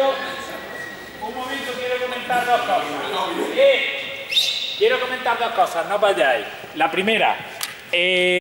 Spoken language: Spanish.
Un momento, quiero comentar dos cosas. Eh, quiero comentar dos cosas, no vayáis. La primera, eh,